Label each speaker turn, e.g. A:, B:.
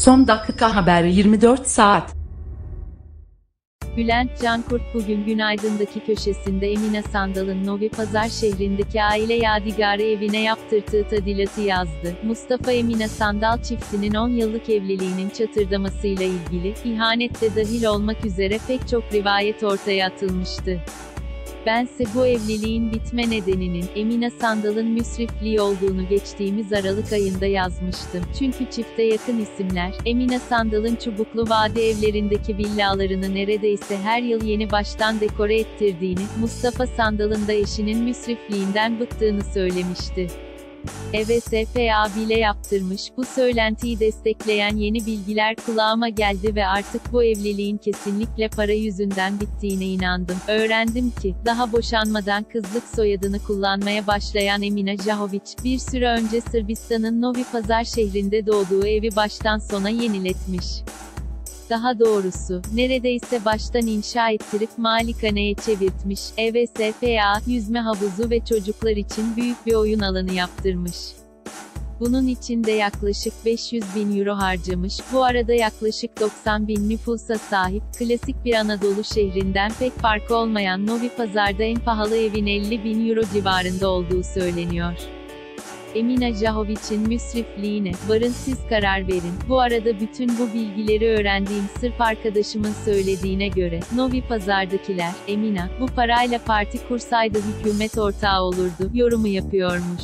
A: Son dakika haberi 24 saat.
B: Bülent Cankurt bugün Günaydın'daki köşesinde Emine Sandal'ın Novi Pazar şehrindeki aile yadigarı evine yaptırdığı tadilatı yazdı. Mustafa Emine Sandal çiftinin 10 yıllık evliliğinin çatırdamasıyla ilgili, ihanette dahil olmak üzere pek çok rivayet ortaya atılmıştı. Bense bu evliliğin bitme nedeninin, Emine Sandal'ın müsrifliği olduğunu geçtiğimiz Aralık ayında yazmıştım. Çünkü çifte yakın isimler, Emine Sandal'ın çubuklu vade evlerindeki villalarını neredeyse her yıl yeni baştan dekore ettirdiğini, Mustafa Sandal'ın da eşinin müsrifliğinden bıktığını söylemişti. Evet SPA bile yaptırmış, bu söylentiyi destekleyen yeni bilgiler kulağıma geldi ve artık bu evliliğin kesinlikle para yüzünden bittiğine inandım. Öğrendim ki, daha boşanmadan kızlık soyadını kullanmaya başlayan Emina Jahovic, bir süre önce Sırbistan'ın Novi Pazar şehrinde doğduğu evi baştan sona yeniletmiş. Daha doğrusu, neredeyse baştan inşa ettirip malikaneye çevirtmiş, eve SPA, yüzme havuzu ve çocuklar için büyük bir oyun alanı yaptırmış. Bunun için de yaklaşık 500 bin euro harcamış, bu arada yaklaşık 90 bin nüfusa sahip, klasik bir Anadolu şehrinden pek farkı olmayan Novi Pazar'da en pahalı evin 50 bin euro civarında olduğu söyleniyor. Emina Jahovic'in müsrifliğine, varın siz karar verin. Bu arada bütün bu bilgileri öğrendiğim sırf arkadaşımın söylediğine göre, Novi Pazar'dakiler, Emina, bu parayla parti kursaydı hükümet ortağı olurdu, yorumu yapıyormuş.